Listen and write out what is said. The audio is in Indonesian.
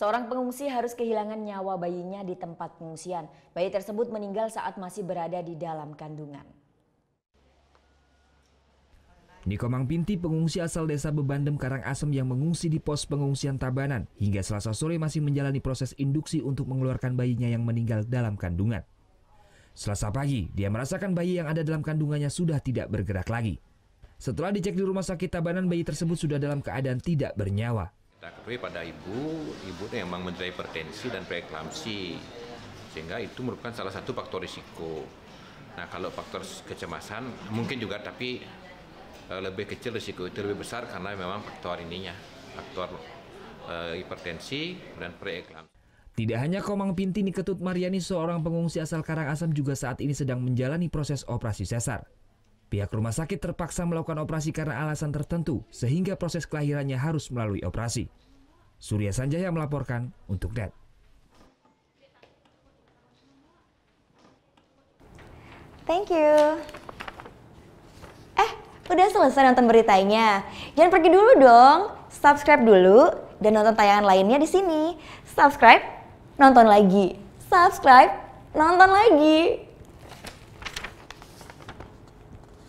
Seorang pengungsi harus kehilangan nyawa bayinya di tempat pengungsian. Bayi tersebut meninggal saat masih berada di dalam kandungan. Niko Mangpinti, pengungsi asal desa Bebandem Karangasem yang mengungsi di pos pengungsian Tabanan, hingga selasa sore masih menjalani proses induksi untuk mengeluarkan bayinya yang meninggal dalam kandungan. Selasa pagi, dia merasakan bayi yang ada dalam kandungannya sudah tidak bergerak lagi. Setelah dicek di rumah sakit Tabanan, bayi tersebut sudah dalam keadaan tidak bernyawa. Kita ketahui pada ibu, ibu itu memang menderita hipertensi dan preeklamsi, sehingga itu merupakan salah satu faktor risiko. Nah kalau faktor kecemasan mungkin juga tapi eh, lebih kecil risiko itu lebih besar karena memang faktor ininya, faktor eh, hipertensi dan preeklamsi. Tidak hanya Komang Pintini Ketut Mariani, seorang pengungsi asal Karangasem juga saat ini sedang menjalani proses operasi sesar. Pihak rumah sakit terpaksa melakukan operasi karena alasan tertentu, sehingga proses kelahirannya harus melalui operasi. Surya Sanjaya melaporkan untuk NET. Thank you. Eh, udah selesai nonton beritanya? Jangan pergi dulu dong. Subscribe dulu dan nonton tayangan lainnya di sini. Subscribe, nonton lagi. Subscribe, nonton lagi.